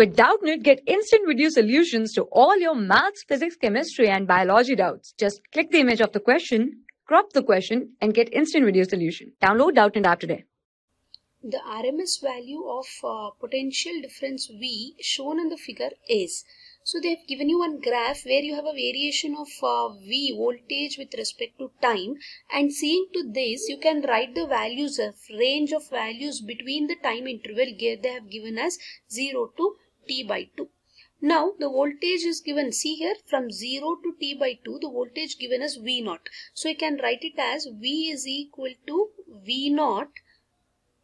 With Doubtnut, get instant video solutions to all your maths, physics, chemistry, and biology doubts. Just click the image of the question, crop the question, and get instant video solution. Download Doubtnut app today. The RMS value of uh, potential difference V shown in the figure is so they have given you one graph where you have a variation of uh, V voltage with respect to time and seeing to this you can write the values of range of values between the time interval they have given as 0 to T by 2. Now the voltage is given see here from 0 to T by 2 the voltage given as V naught. So you can write it as V is equal to V naught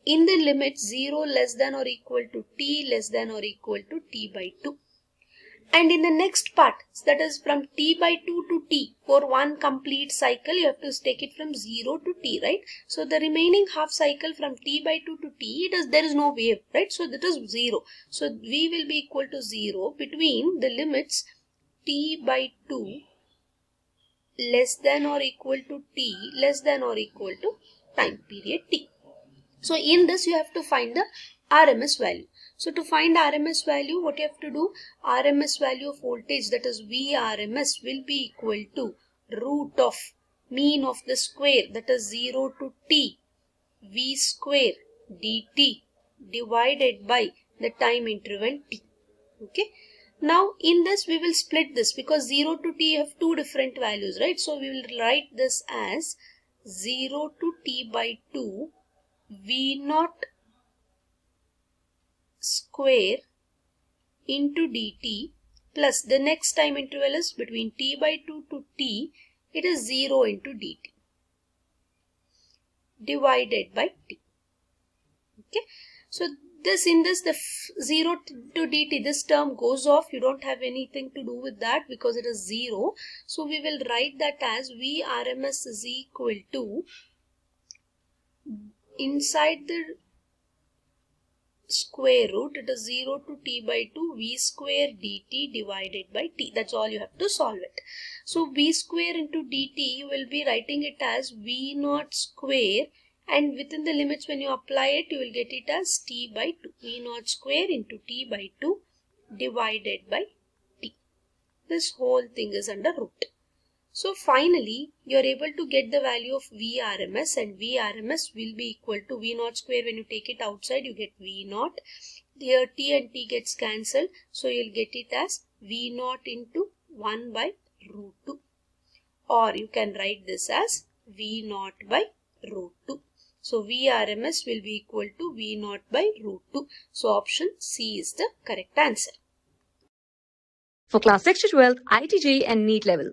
in the limit 0 less than or equal to T less than or equal to T by 2. And in the next part, that is from t by 2 to t, for one complete cycle, you have to take it from 0 to t, right? So the remaining half cycle from t by 2 to t, it is, there is no wave, right? So that is 0. So v will be equal to 0 between the limits t by 2 less than or equal to t less than or equal to time period t. So in this you have to find the RMS value. So to find RMS value, what you have to do? RMS value of voltage that is VRMS will be equal to root of mean of the square that is 0 to t V square dt divided by the time interval t. Okay. Now in this we will split this because 0 to t have two different values right. So we will write this as 0 to t by 2 V naught square into dt plus the next time interval is between t by 2 to t it is 0 into dt divided by t. Okay? So this in this the 0 to dt this term goes off. You don't have anything to do with that because it is 0 so we will write that as v rms is equal to inside the square root it is 0 to t by 2 v square dt divided by t. That's all you have to solve it. So v square into dt you will be writing it as v naught square and within the limits when you apply it you will get it as t by 2 v naught square into t by 2 divided by t. This whole thing is under root so finally, you are able to get the value of Vrms and Vrms will be equal to V naught square. When you take it outside, you get V naught. Here T and T gets cancelled. So you'll get it as V naught into 1 by root 2. Or you can write this as V naught by root 2. So Vrms will be equal to V naught by root 2. So option C is the correct answer. For class 6 to 12, IIT JEE and NEET level.